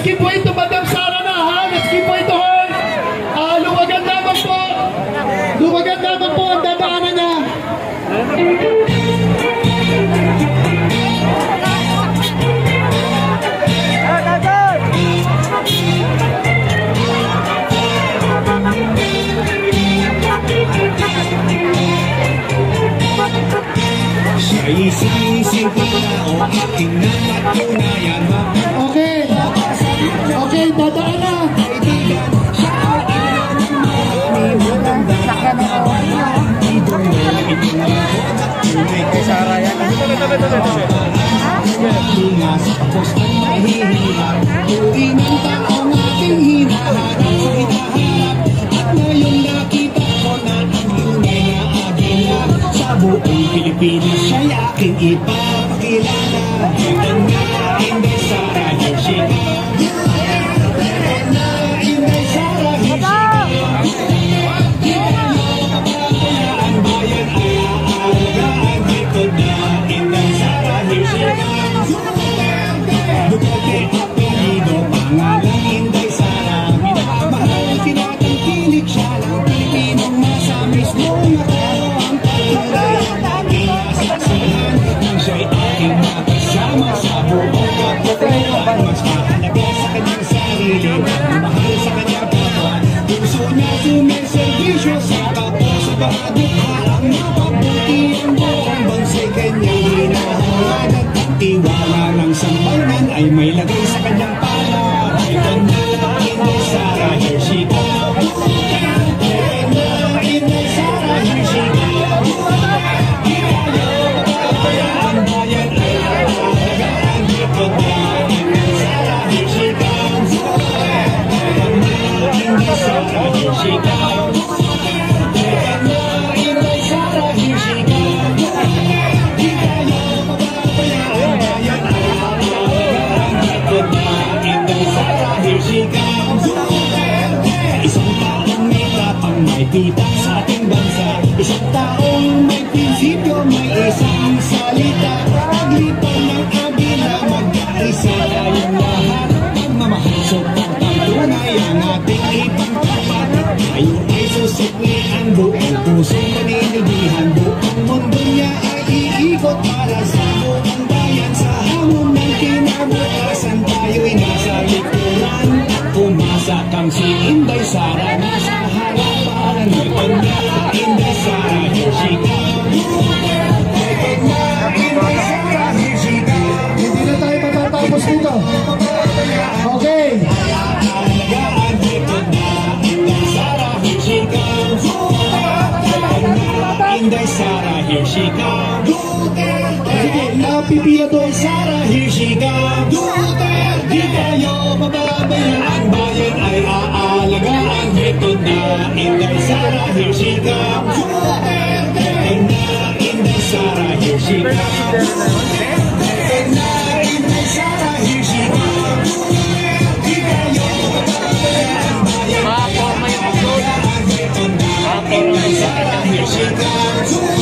let's keep wait to Madam Sara na ha. Let's keep wait to her. Ah, lumagan lamang po. Lumagan lamang po ang dadaanan niya. Siya'y sinising o aking napatunayan tunay kay Sara yan Ingas, tapos ang mahihirap Tuwing ang taong aking hinaharap Hinaharap At ngayon nakita ko na ang tunay Sa buong Pilipinas siya'y aking ipapakilala tiwala ng sambayanan Ay may lagay sa kanyang pala pitang sa ating bansa Isang taong may prinsipyo, may isang salita. Paglipan ng abila, magkaisa tayong lahat. Pagmamahal, suportang tunay ang ating ipangtapat. Tayo ay susuklian, buong pusong paninilbihan Buong mundo niya ay iikot para sa buong bayan. Sa hamon ng kinabukasan, doy Sarah, here she comes. Duterte! Higit na do. doy Sarah, here she comes. Duterte! Di tayo mababayan ang bayan ay aalagaan. Hito na, inday Sarah, here she comes. Duterte! 네.